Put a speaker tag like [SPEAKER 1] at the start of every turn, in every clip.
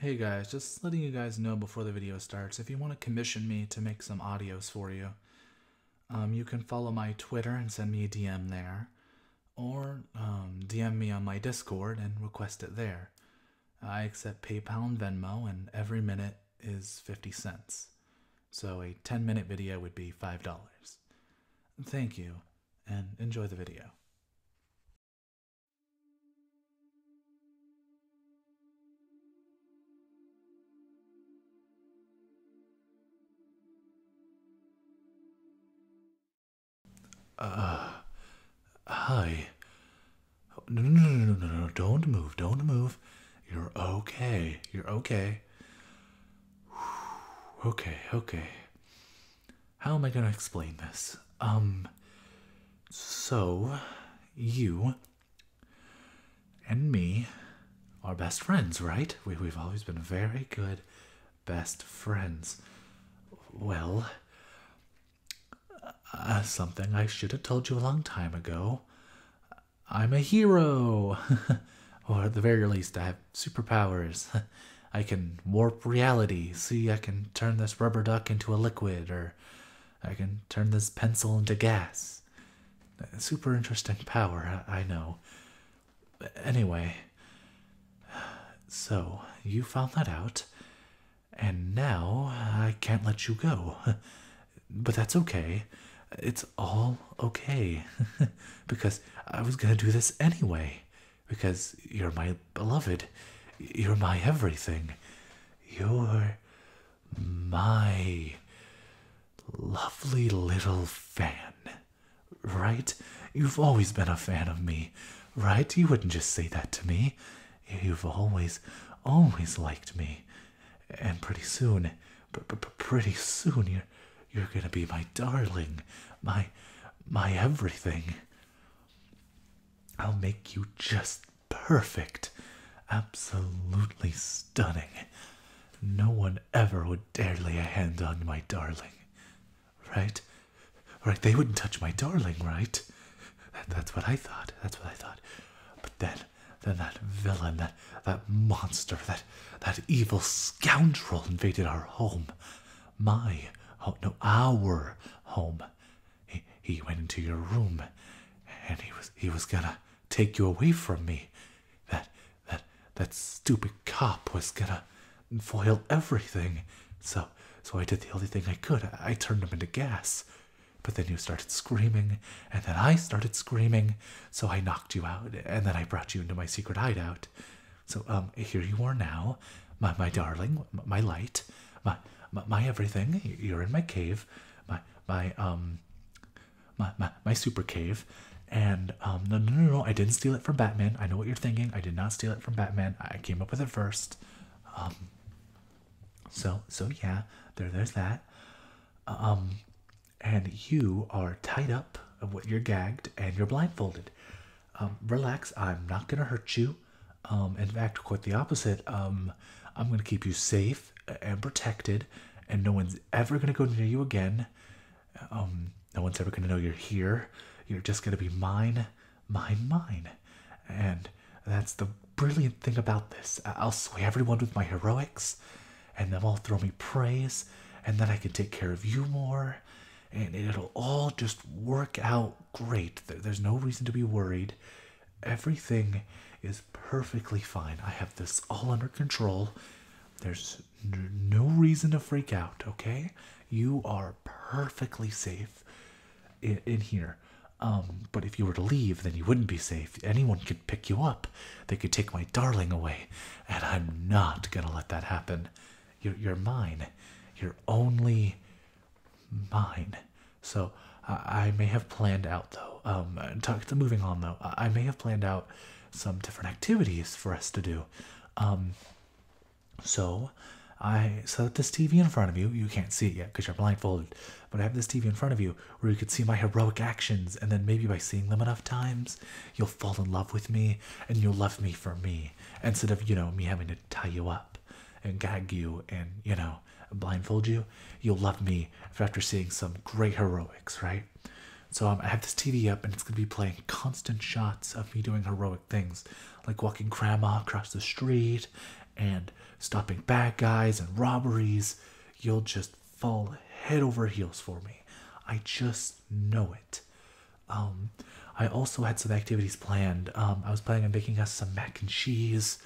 [SPEAKER 1] Hey guys, just letting you guys know before the video starts, if you want to commission me to make some audios for you, um, you can follow my Twitter and send me a DM there, or um, DM me on my Discord and request it there. I accept PayPal and Venmo, and every minute is 50 cents. So a 10 minute video would be $5. Thank you, and enjoy the video. Uh, hi. No, no, no, no, no, no, don't move, don't move. You're okay, you're okay. Okay, okay. How am I gonna explain this? Um, so, you and me are best friends, right? We, we've always been very good best friends. Well, uh, something I should have told you a long time ago. I'm a hero! or at the very least, I have superpowers. I can warp reality. See, I can turn this rubber duck into a liquid, or I can turn this pencil into gas. Super interesting power, I know. Anyway, so you found that out, and now I can't let you go. But that's okay. It's all okay. because I was gonna do this anyway. Because you're my beloved. You're my everything. You're my lovely little fan. Right? You've always been a fan of me, right? You wouldn't just say that to me. You've always, always liked me. And pretty soon, pretty soon, you're, you're gonna be my darling, my, my everything. I'll make you just perfect, absolutely stunning. No one ever would dare lay a hand on my darling. Right? Right, they wouldn't touch my darling, right? That, that's what I thought. That's what I thought. But then, then that villain, that, that monster, that, that evil scoundrel invaded our home. My, oh no, our home. He, he went into your room, and he was, he was gonna take you away from me. That, that, that stupid cop was gonna foil everything. So, so I did the only thing I could. I turned him into gas. But then you started screaming, and then I started screaming, so I knocked you out, and then I brought you into my secret hideout. So um, here you are now, my my darling, my light, my my, my everything. You're in my cave, my my um, my my, my super cave, and um, no no no no, I didn't steal it from Batman. I know what you're thinking. I did not steal it from Batman. I came up with it first. Um, so so yeah, there there's that. Um, and you are tied up, you're gagged, and you're blindfolded. Um, relax. I'm not gonna hurt you. Um, in fact, quite the opposite. Um, I'm gonna keep you safe and protected, and no one's ever gonna go near you again. Um, no one's ever gonna know you're here. You're just gonna be mine, mine, mine. And that's the brilliant thing about this. I'll sway everyone with my heroics, and they'll all throw me praise, and then I can take care of you more, and it'll all just work out great. There's no reason to be worried. Everything is perfectly fine. I have this all under control. There's no reason to freak out, okay? You are perfectly safe in, in here. Um, but if you were to leave, then you wouldn't be safe. Anyone could pick you up. They could take my darling away, and I'm not gonna let that happen. You're, you're mine. You're only mine. So I may have planned out though. Um, talk to moving on though. I may have planned out some different activities for us to do. Um, so I set this TV in front of you. You can't see it yet because you're blindfolded, but I have this TV in front of you where you could see my heroic actions, and then maybe by seeing them enough times, you'll fall in love with me and you'll love me for me instead of you know me having to tie you up and gag you and you know blindfold you. You'll love me after seeing some great heroics, right? So um, I have this TV up, and it's gonna be playing constant shots of me doing heroic things, like walking grandma across the street, and stopping bad guys and robberies. You'll just fall head over heels for me. I just know it. Um, I also had some activities planned. Um, I was planning on making us some mac and cheese,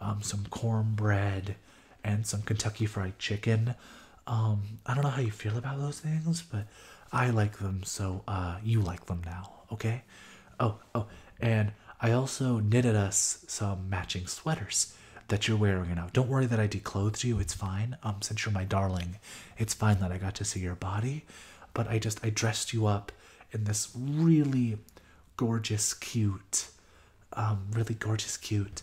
[SPEAKER 1] um, some cornbread, and some Kentucky Fried Chicken. Um, I don't know how you feel about those things, but I like them, so uh, you like them now, okay? Oh, oh, and I also knitted us some matching sweaters that you're wearing now. Don't worry that I declothed you. It's fine. Um, since you're my darling, it's fine that I got to see your body. But I just I dressed you up in this really gorgeous, cute, um, really gorgeous, cute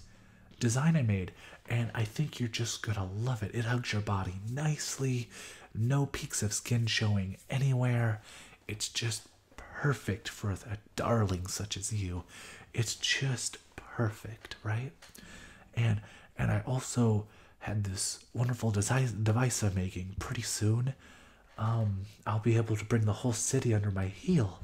[SPEAKER 1] design I made, and I think you're just gonna love it. It hugs your body nicely, no peaks of skin showing anywhere. It's just perfect for a darling such as you. It's just perfect, right? And and I also had this wonderful device I'm making pretty soon. Um, I'll be able to bring the whole city under my heel.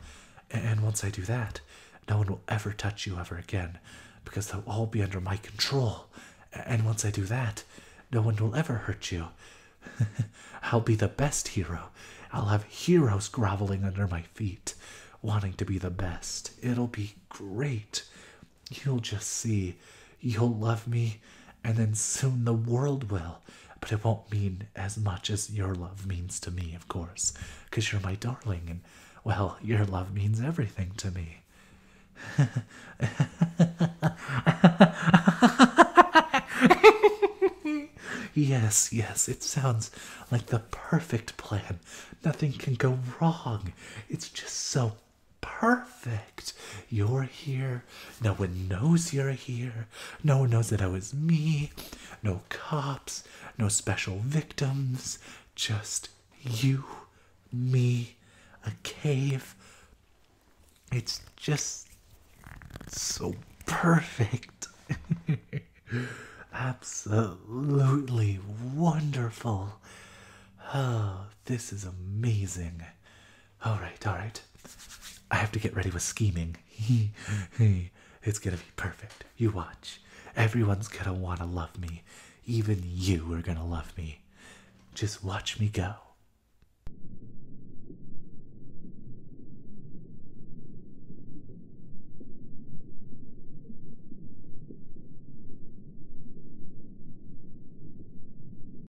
[SPEAKER 1] And once I do that, no one will ever touch you ever again because they'll all be under my control. And once I do that, no one will ever hurt you. I'll be the best hero. I'll have heroes groveling under my feet, wanting to be the best. It'll be great. You'll just see. You'll love me, and then soon the world will. But it won't mean as much as your love means to me, of course, because you're my darling, and, well, your love means everything to me. yes, yes, it sounds like the perfect plan. Nothing can go wrong. It's just so perfect. You're here. No one knows you're here. No one knows that it was me. No cops. No special victims. Just you, me, a cave. It's just so perfect. Absolutely wonderful. Oh, this is amazing. All right, all right. I have to get ready with scheming. it's gonna be perfect. You watch. Everyone's gonna wanna love me. Even you are gonna love me. Just watch me go.